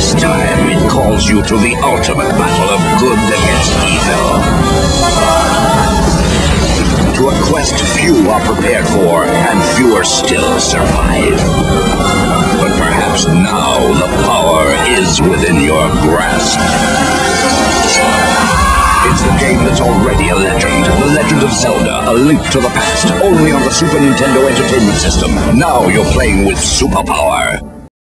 This time it calls you to the ultimate battle of good against evil. To a quest few are prepared for, and fewer still survive. But perhaps now the power is within your grasp. It's the game that's already a legend. The Legend of Zelda, a link to the past, only on the Super Nintendo Entertainment System. Now you're playing with superpower.